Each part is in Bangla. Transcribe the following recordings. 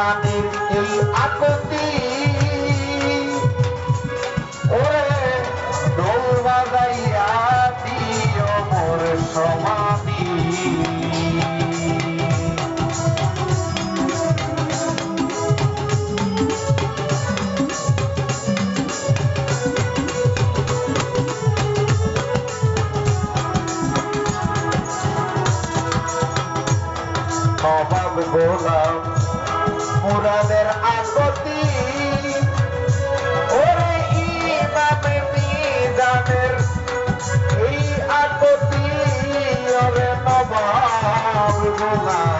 প্রাণীর এই আকতি। ওরে ডোল বাজাইয়া দিও মোর সমাধি। গোলা alma.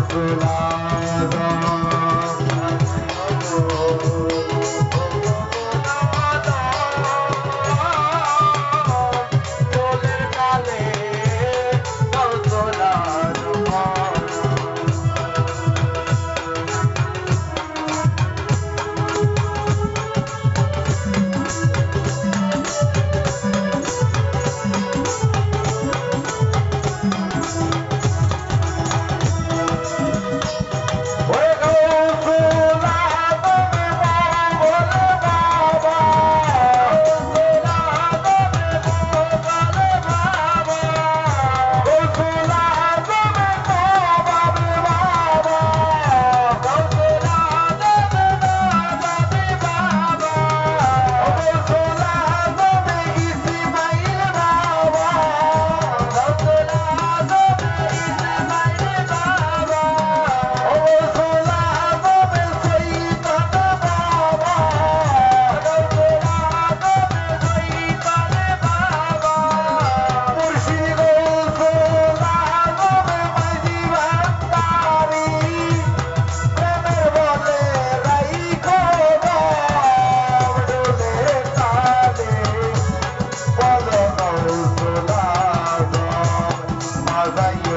सुना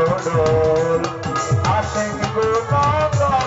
Ashen Gopal, Ashen Gopal.